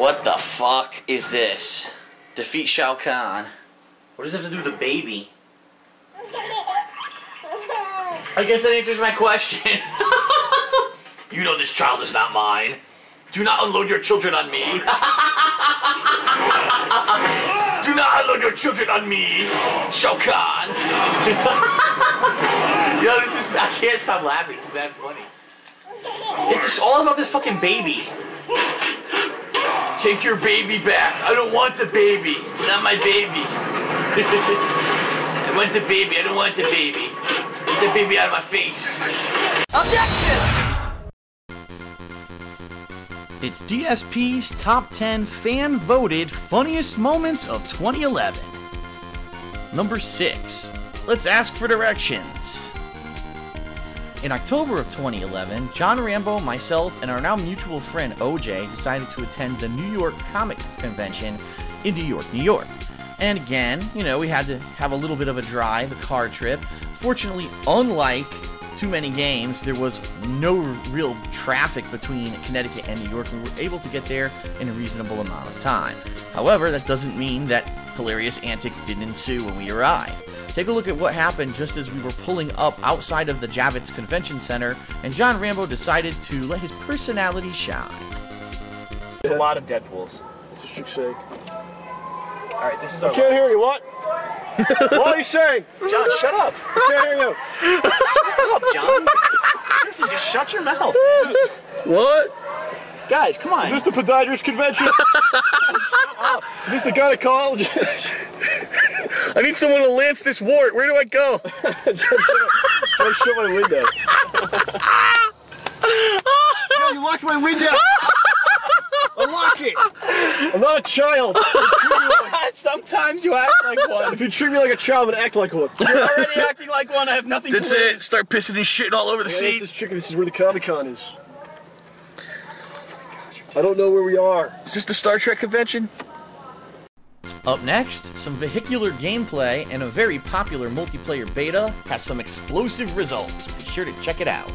What the fuck is this? Defeat Shao Kahn. What does it have to do with the baby? I guess that answers my question. you know this child is not mine. Do not unload your children on me. Do not unload your children on me, Shao Kahn. Yo, this is, I can't stop laughing. It's bad funny. It's just all about this fucking baby. Take your baby back. I don't want the baby. It's not my baby. I want the baby. I don't want the baby. Get the baby out of my face. Objection! It's DSP's top 10 fan voted funniest moments of 2011. Number 6. Let's ask for directions. In October of 2011, John Rambo, myself, and our now mutual friend OJ decided to attend the New York Comic Convention in New York, New York. And again, you know, we had to have a little bit of a drive, a car trip. Fortunately, unlike too many games, there was no real traffic between Connecticut and New York. We were able to get there in a reasonable amount of time. However, that doesn't mean that hilarious antics didn't ensue when we arrived. Take a look at what happened just as we were pulling up outside of the Javits Convention Center, and John Rambo decided to let his personality shine. There's a lot of Deadpools. It's a strict shake. All right, this is our. I can't hear you. What? what are you saying? John, shut up. I can't hear you. Shut up, John. Seriously, just shut your mouth. What? Guys, come on. Is this the podiatrist convention? Is this the gynecologist? I need someone to lance this wart. Where do I go? Don't shut my window. no, you locked my window. Unlock it. I'm not a child. Sometimes you act like one. If you treat me like a child, I'm gonna act like one. You're already acting like one. I have nothing That's to it. lose. Start pissing and shitting all over the Yeah, seat. this is tricky. This is where the Comic Con is. I don't know where we are. Is this the Star Trek convention? Up next, some vehicular gameplay and a very popular multiplayer beta has some explosive results. Be sure to check it out.